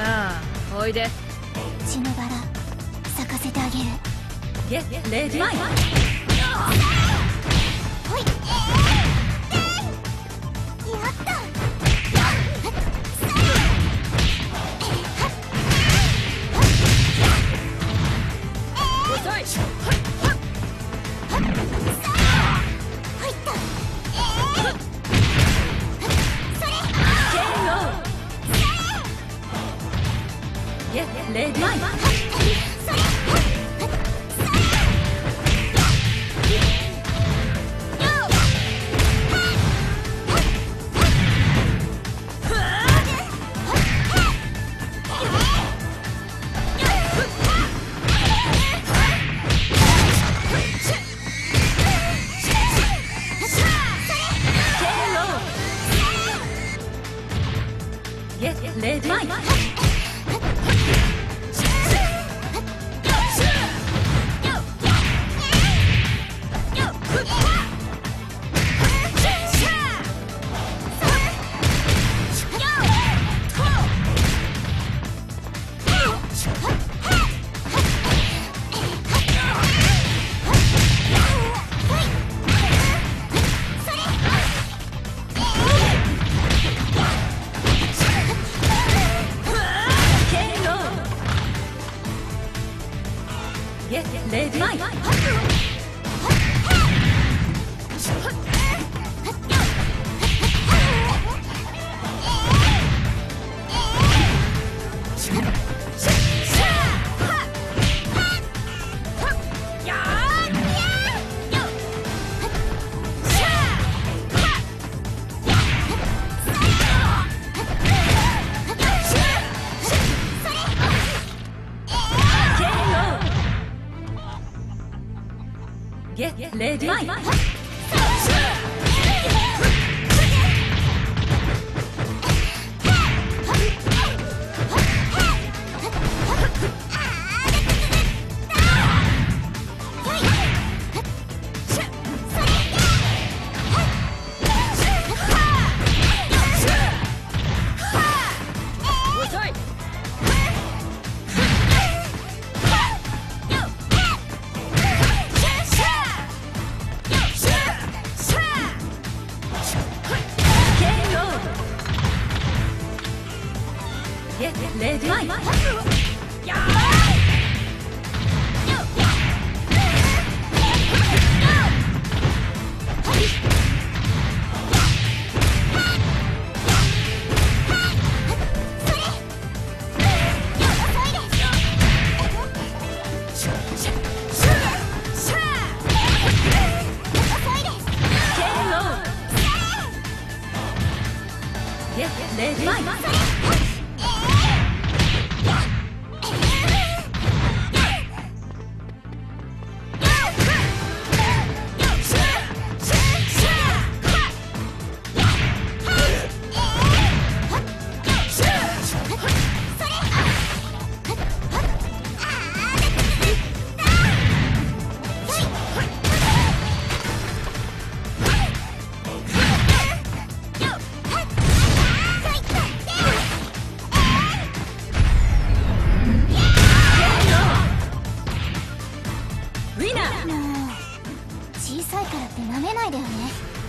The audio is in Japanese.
さあ。おいで。血のバラ咲かせてあげる。ゲレディーゲレレディーゲレディーレディーレディーって舐めないでよね。